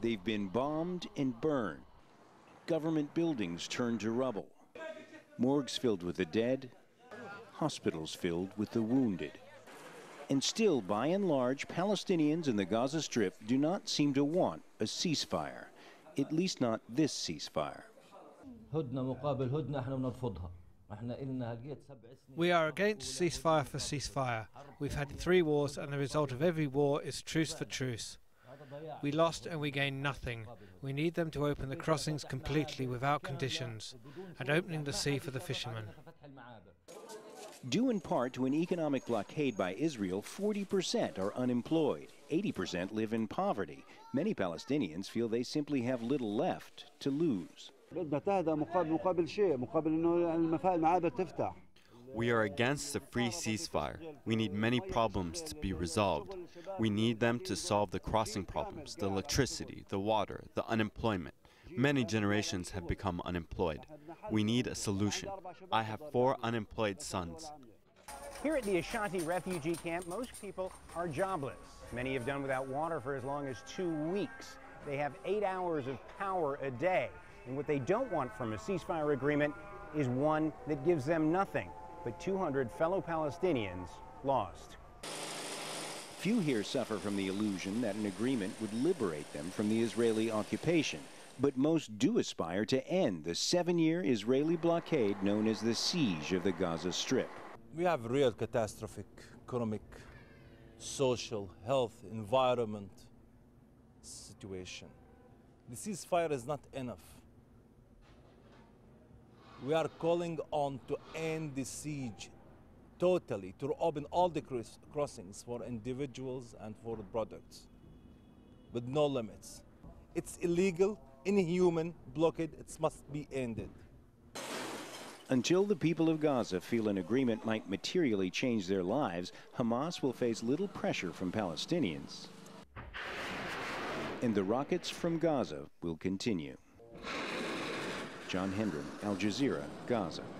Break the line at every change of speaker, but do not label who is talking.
They've been bombed and burned. Government buildings turned to rubble. Morgues filled with the dead, hospitals filled with the wounded. And still, by and large, Palestinians in the Gaza Strip do not seem to want a ceasefire, at least not this ceasefire.
We are against ceasefire for ceasefire. We've had three wars, and the result of every war is truce for truce. We lost and we gained nothing. We need them to open the crossings completely without conditions and opening the sea for the fishermen.
Due in part to an economic blockade by Israel, 40% are unemployed. 80% live in poverty. Many Palestinians feel they simply have little left to lose.
We are against a free ceasefire. We need many problems to be resolved. We need them to solve the crossing problems, the electricity, the water, the unemployment. Many generations have become unemployed. We need a solution. I have four unemployed sons.
Here at the Ash-Shati refugee camp, most people are jobless. Many have done without water for as long as two weeks. They have eight hours of power a day. And what they don't want from a ceasefire agreement is one that gives them nothing but 200 fellow Palestinians lost.
Few here suffer from the illusion that an agreement would liberate them from the Israeli occupation, but most do aspire to end the seven year Israeli blockade known as the Siege of the Gaza Strip.
We have real catastrophic economic, social, health, environment situation. The ceasefire is not enough. We are calling on to end the siege totally, to open all the crossings for individuals and for products with no limits. It's illegal, inhuman blockade. It must be ended.
Until the people of Gaza feel an agreement might materially change their lives, Hamas will face little pressure from Palestinians. And the rockets from Gaza will continue. John Hendren, Al Jazeera, Gaza.